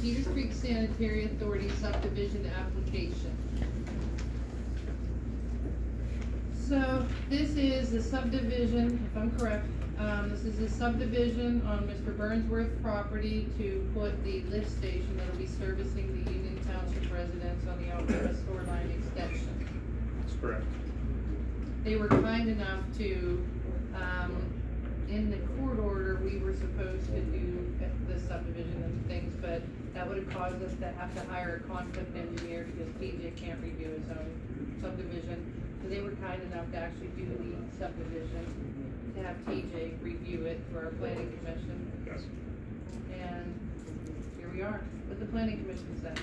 Peters Creek Sanitary Authority subdivision application. So this is a subdivision, if I'm correct, um, this is a subdivision on Mr. Burnsworth property to put the lift station that'll be servicing the Union Township residents on the Alberta Store Line extension. That's correct. They were kind enough to, um, in the court order, we were supposed to do the subdivision and things, but that would have caused us to have to hire a conflict engineer because TJ can't review his own subdivision. So they were kind enough to actually do the subdivision, to have TJ review it for our planning commission. Yes. And here we are, what the planning commission said.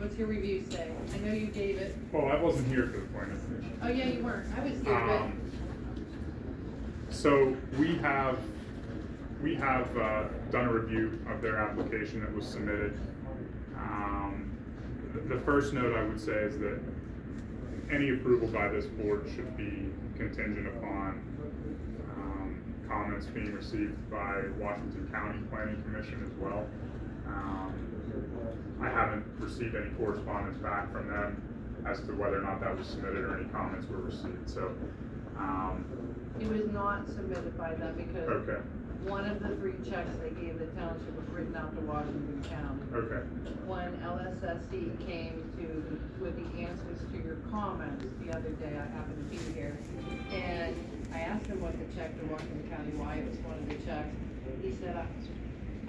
What's your review say? I know you gave it. Well, I wasn't here for the planning commission. Oh, yeah, you weren't. I was here, but. Um, so we have, we have, uh, done a review of their application that was submitted. Um, the, the first note I would say is that any approval by this board should be contingent upon, um, comments being received by Washington County Planning Commission as well. Um, I haven't received any correspondence back from them as to whether or not that was submitted or any comments were received, so, um, It was not submitted by them because okay, one of the three checks they gave the township was written out to Washington County. okay, When LSSE came to, with the answers to your comments the other day, I happened to be here. And I asked him what the check to Washington County, why it was one of the checks. He said, I,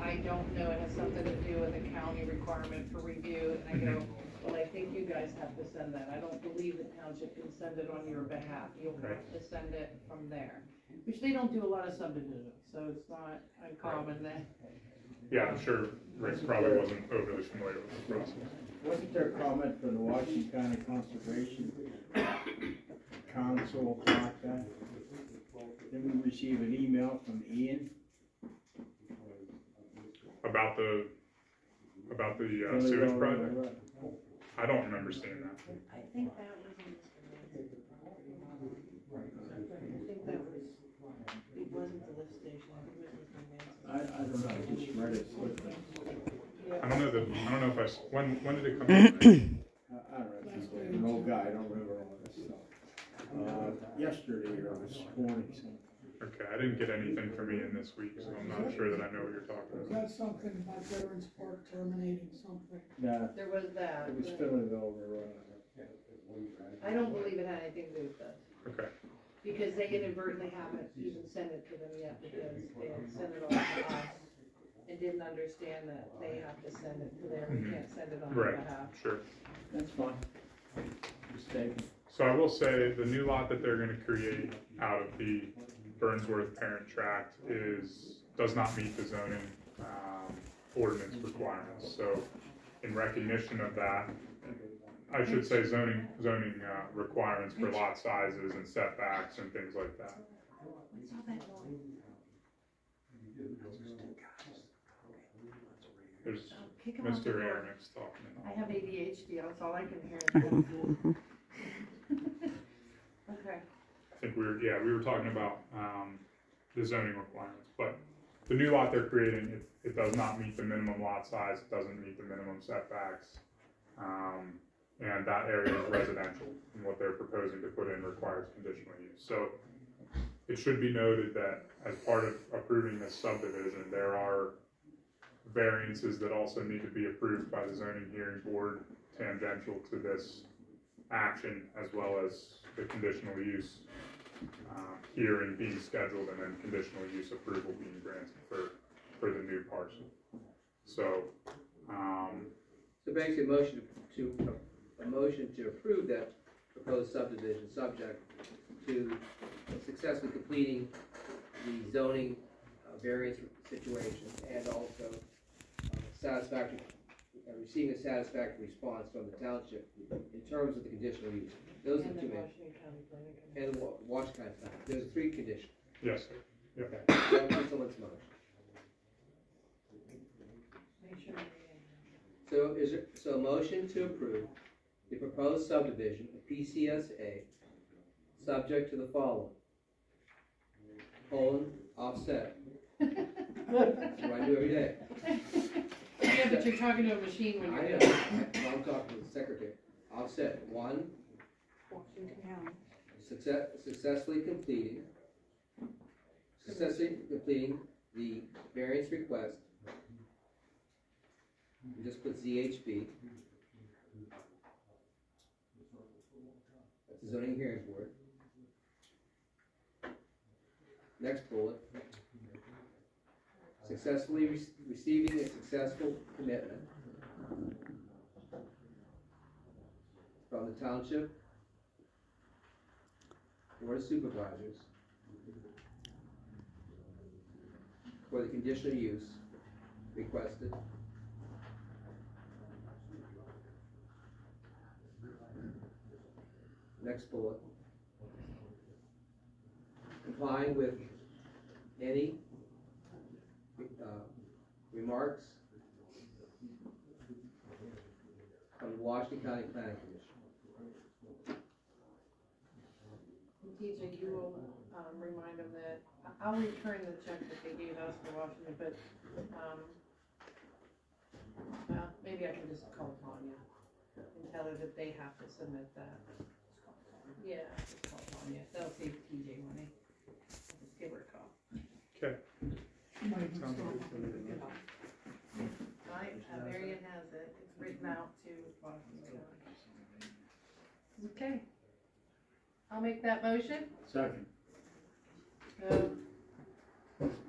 I don't know, it has something to do with a county requirement for review. And I go, well, I think you guys have to send that. I don't believe the township can send it on your behalf. You'll have to send it from there. Which they don't do a lot of subdivisions, so it's not uncommon that. yeah, I'm sure Rick probably wasn't overly familiar with the process. Wasn't there a comment from the Washington County Conservation Council about that? Didn't we receive an email from Ian? About the, about the uh, sewage project? I don't remember seeing that. I think that was in I think that was, it wasn't the lift station, I think it was the I, I don't know, I just read it quickly. I don't know the, I don't know if I, s- when, when did it come in? I, I don't know, just an old guy, I don't remember all this stuff. Uh, yesterday or this morning. Okay, I didn't get anything from Ian this week, so I'm not sure that I know what you're talking Is about. that something about Veterans Park terminating something? Yeah, There was that, it was but filling over, uh, I don't believe it had anything to do with us. Okay, Because they inadvertently haven't even sent it to them yet, because they had sent it all to us and didn't understand that they have to send it to them, we Mhm. can't send it on their right, behalf. sure. that's fine. Mistake. So I will say, the new lot that they're gonna create out of the Burnsworth parent tract is, does not meet the zoning, um, ordinance requirements. So in recognition of that, I should say zoning, zoning, uh, requirements for lot sizes and setbacks and things like that. What's all that noise? There's Oh, kick 'em out the Mr. door. Aronix talking. I have ADHD, that's all I can hear. Okay, I think we were, yeah, we were talking about, um, the zoning requirements, but the new lot they're creating, it, it does not meet the minimum lot size, it doesn't meet the minimum setbacks. Um, and that area is residential, and what they're proposing to put in requires conditional use. So it should be noted that as part of approving this subdivision, there are variances that also need to be approved by the zoning hearing board tangential to this action, as well as the conditional use uh, hearing being scheduled and then conditional use approval being granted for, for the new parcel. So, um, So basically, a motion to, a motion to approve that proposed subdivision, subject to successfully completing the zoning uh, variance situation and also satisfactory, uh, receiving a satisfactory response from the township in terms of the conditional use. Those are and the the two main, Washington County and the Wa- Washington County Planning. There's three conditions. yes, sir. Okay. So that's someone's motion. Make sure we- So is there, so a motion to approve the proposed subdivision of PCSA, subject to the following. Colon, offset, that's what I do every day. We have understand that you're talking to a machine when I you're know, doing I- I'm talking to the secretary. I'll set one, Washington County. success, successfully completing, successfully completing the variance request. You just put ZHB. That's the zoning hearing board. Next bullet. Successfully re- receiving a successful commitment from the township Board of Supervisors for the conditional use requested. Next bullet. Complying with any, uh, remarks from the Washington County Planning Commission. TJ, you will, um, remind them that, I- I'll return the check that they gave us for Washington, but, um, well, maybe I can just call Tanya and tell her that they have to submit that. Yeah, just call Tanya, that'll save TJ money. Just give her a call. Okay, Might Sounds stop. good. Right, uh, Marion has it, it's written out to Okay. I'll make that motion. Second. Uh,